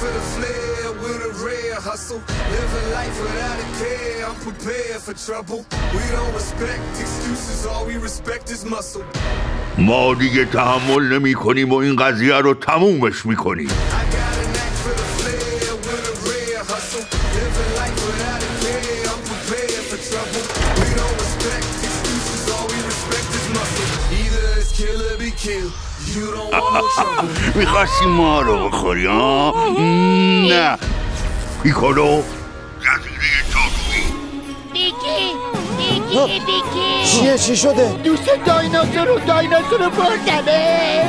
for the flair with a rare hustle. Living life without a care, I'm prepared for trouble. We don't respect excuses, all we respect is muscle. ما دیگه تحمل نمی کنیم و این قضیه رو تمومش می‌کنیم I got for the flair with a rare hustle. Living life without a care, می‌خواستی ما رو بخوری ها؟ نه. پیکولو جزیره جادویی دیکی دیکی دیکی چیه؟ چی شده؟ دوست دایناسور و دایناسور رو بردمه